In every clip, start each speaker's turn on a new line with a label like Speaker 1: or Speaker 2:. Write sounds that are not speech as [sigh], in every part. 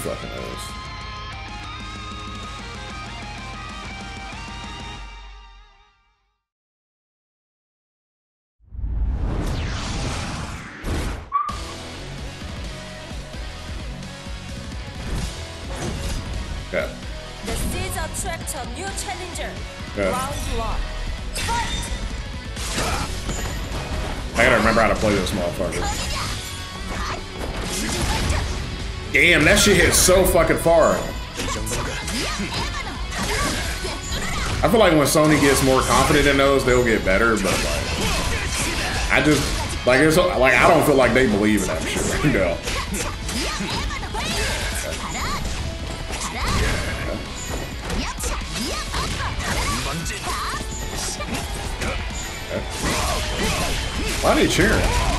Speaker 1: fucking knows. Okay.
Speaker 2: The seeds attract a new challenger.
Speaker 1: Yeah.
Speaker 2: Round one. Fight!
Speaker 1: I gotta remember how to play this motherfucker. Oh, Damn, that shit hits so fucking far. I feel like when Sony gets more confident in those, they'll get better, but like, I just, like, it's, like, I don't feel like they believe in that shit right now. Why are they cheering?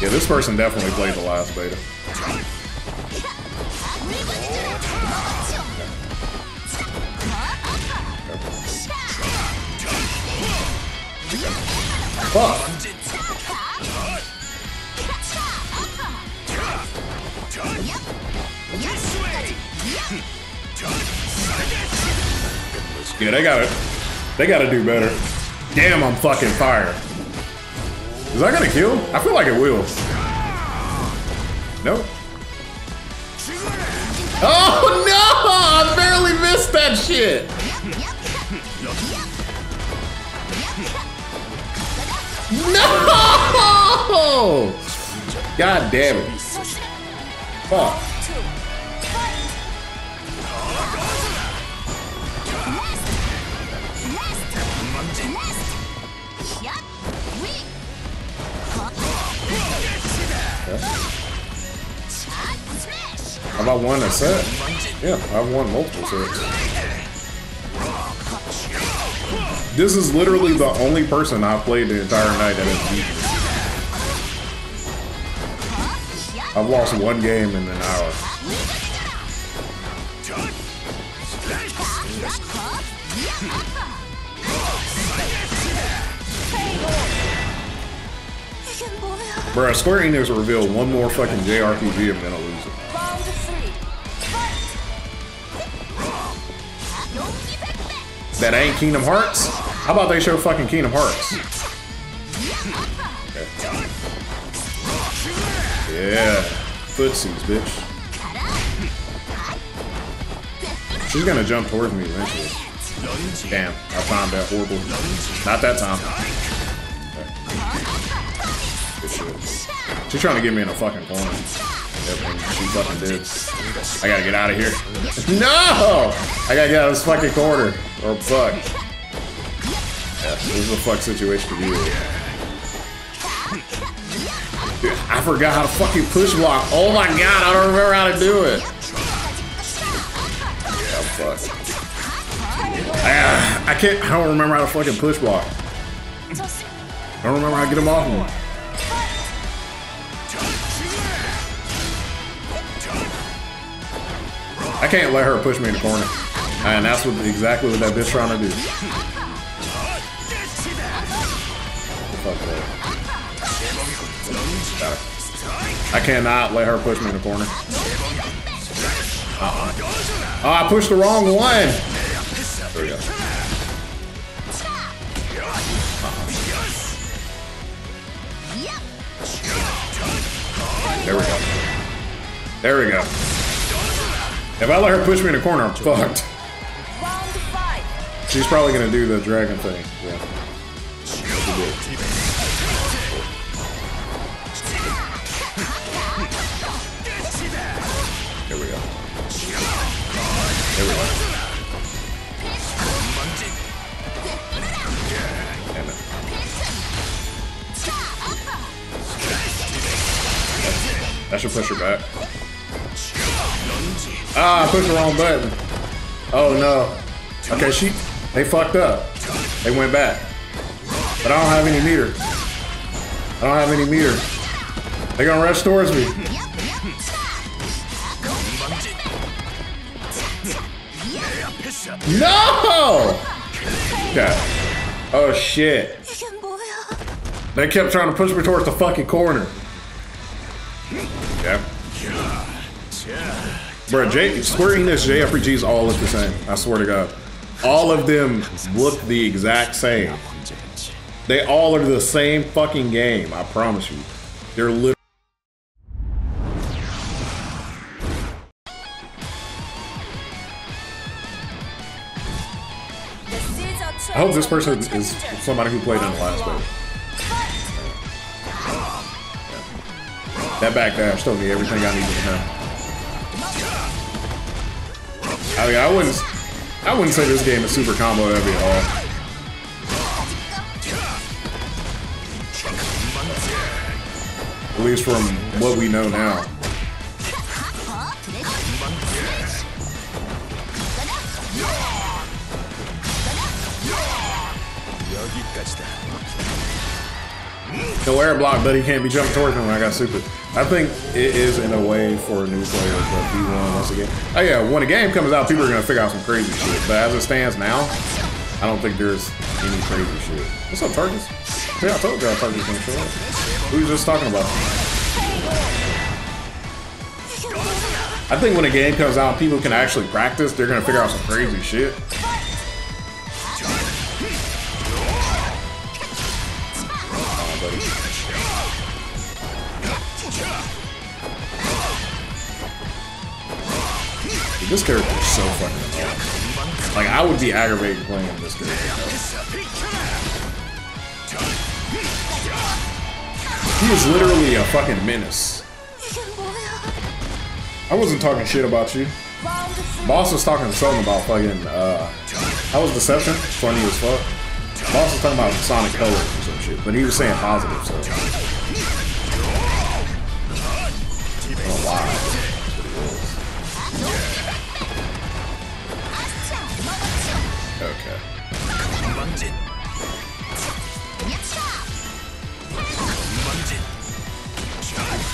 Speaker 1: Yeah, this person definitely played the last beta. Fuck. Yeah, they gotta, they gotta do better. Damn, I'm fucking fire. Is that gonna kill? I feel like it will. Nope. Oh [laughs] no! I barely missed that shit. No! [laughs] God damn it. Fuck. Have I won a set? Yeah, I've won multiple sets. This is literally the only person I've played the entire night that has beaten. I've lost one game in an hour. Bruh, Square Enix reveal one more fucking JRPG and then I'll lose it. That ain't Kingdom Hearts? How about they show fucking Kingdom Hearts? Yeah. Footsies, bitch. She's gonna jump towards me eventually. Damn, I timed that horrible. Not that time. She's trying to get me in a fucking corner. I gotta get out of here. No! I gotta get out of this fucking corner. Or fuck. Yeah, this is a fuck situation for you. Dude, I forgot how to fucking push block. Oh my god, I don't remember how to do it. Yeah, fuck. I, I can't, I don't remember how to fucking push block. I don't remember how to get him off me. I can't let her push me in the corner. And that's what exactly what that bitch trying to do. Fuck that. I cannot let her push me in the corner. Uh-uh. Oh, I pushed the wrong one. There we go. Uh-uh. There we go. There we go. If I let her push me in a corner, I'm fucked. She's probably gonna do the dragon thing. Yeah. She. There we go. There we go. Damn it. That should push her back. Ah, I pushed the wrong button. Oh no. Okay, she they fucked up. They went back. But I don't have any meter. I don't have any meter. They're gonna rush towards me. No! God. Oh shit. They kept trying to push me towards the fucking corner. Yeah. Bro, J Square Enix JRPGs all look the same. I swear to God. All of them look the exact same. They all are the same fucking game. I promise you. They're literally. I hope this person is somebody who played in the last
Speaker 2: one.
Speaker 1: That backdash told me everything I needed to know. Oh, I mean, I wouldn't, I wouldn't say this game is super combo heavy at all. At least from what we know now. No air block, but he can't be jumped towards me when I got super. I think it is in a way for a new player, but B1 once again. Oh yeah, when a game comes out, people are gonna figure out some crazy shit. But as it stands now, I don't think there's any crazy shit. What's up, Targus? Yeah, I told you I Targus gonna show up. Were just talking about. I think when a game comes out, people can actually practice. They're gonna figure out some crazy shit. This character is so fucking annoying. Like, I would be aggravated playing this character. He is literally a fucking menace. I wasn't talking shit about you. Boss was talking something about fucking, uh, how was Deception? Funny as fuck. Boss was talking about Sonic Colors or some shit, but he was saying positive, so. It was. Okay.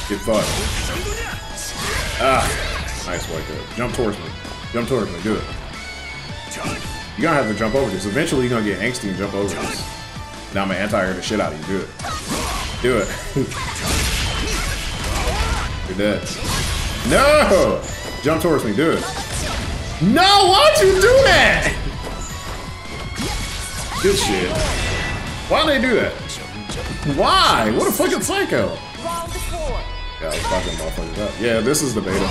Speaker 1: Get fucked. Ah, nice white up. Jump towards me. Jump towards me. Do it. You're gonna have to jump over this. Eventually, you're gonna get angsty and jump over this. Now I'm gonna anti-air the shit out of you. Do it. Do it. [laughs] you're dead. No! Jump towards me. Do it. No! Why'd you do that? Good shit. Why'd they do that? Why? What a fucking psycho. Yeah, fucking up. Yeah, this is the beta.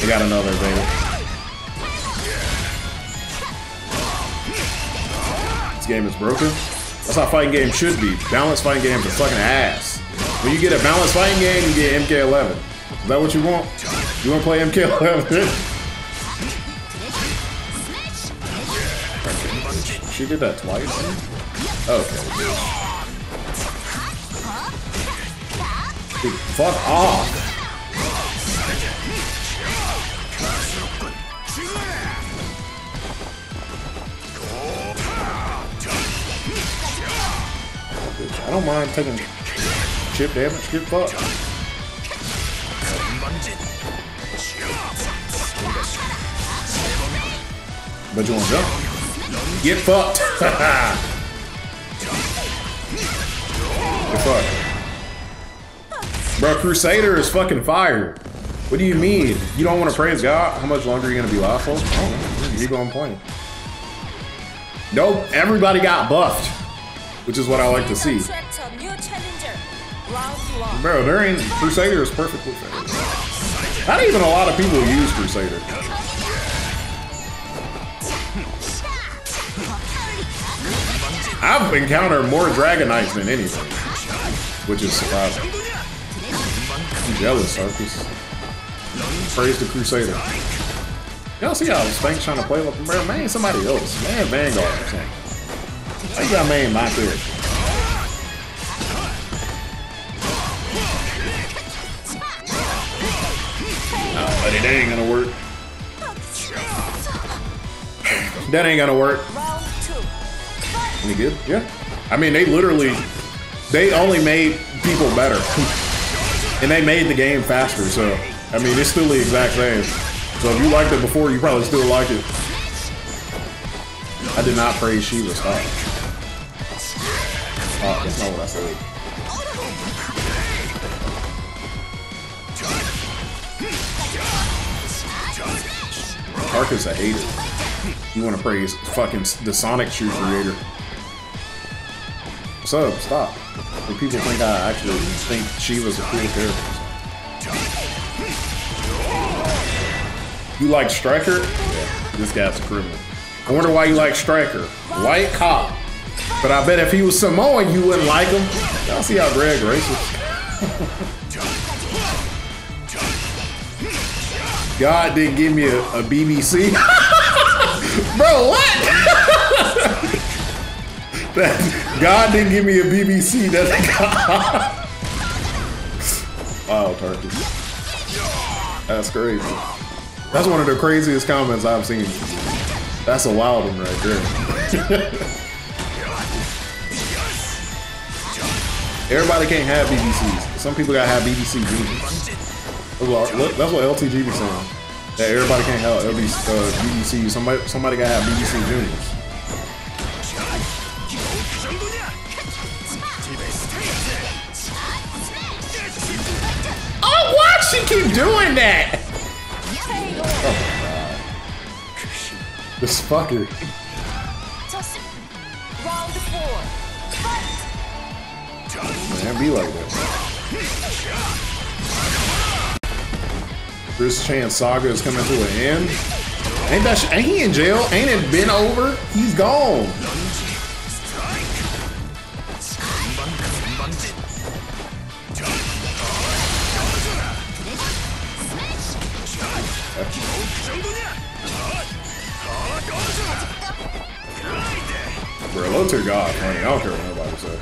Speaker 1: They got another beta. This game is broken. That's how fighting games should be. Balanced fighting games are fucking ass. When you get a balanced fighting game, you get MK11. Is that what you want? You want to play MK11? [laughs] she did that twice. Oh, okay. Dude, fuck off. I don't mind taking chip damage. Get fucked. But you want to jump? Get fucked. [laughs] Get fucked. Bro, Crusader is fucking fire. What do you mean? You don't want to praise God? How much longer are you gonna be live for? Oh, keep on playing. Nope, everybody got buffed. Which is what I like to see. Bro, there ain't Crusader is perfectly fair. Not even a lot of people use Crusader. I've encountered more Dragon Knights than anything. Which is surprising. I'm jealous, Arcus. Praise the Crusader. Y'all see how Spank's trying to play with bro, man, somebody else. Man, Vanguard or something. Why man my character? Buddy, that ain't gonna work. [sighs] That ain't gonna work. Any good? Yeah. I mean, they literally, they only made people better. [laughs] and they made the game faster, so, I mean, it's still the exact same. So if you liked it before, you probably still like it. I did not praise Shiva, stop. Oh, that's not what I said. Tarkus a hater. You want to praise fucking the Sonic Shoe creator. What's up? Stop. The people think I actually think she was a cool character. You like Striker? Yeah, this guy's a criminal. I wonder why you like Striker. White cop. But I bet if he was Samoan, you wouldn't like him. Y'all see how Greg racist? [laughs] God didn't give me a, a BBC. [laughs] Bro, what? [laughs] that, God didn't give me a BBC. That's [laughs] God. wow, turkey. That's crazy. That's one of the craziest comments I've seen. That's a wild one right there. [laughs] Everybody can't have BBCs. Some people gotta have BBC. Look, that's what LTG be saying. That everybody can't have LB, uh, BBC. Somebody, somebody gotta have BBC juniors. Keep doing that? This fucker. Man, be like that. Chris Chan saga is coming to an end. Ain't that? Ain't he in jail? Ain't it been over? He's gone. Low tier god funny. I don't care what nobody says.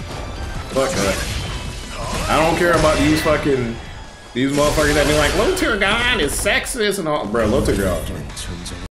Speaker 1: Fuck that. I don't care about these fucking these motherfuckers that be like low tier god is sexist and all. Bro, low tier god.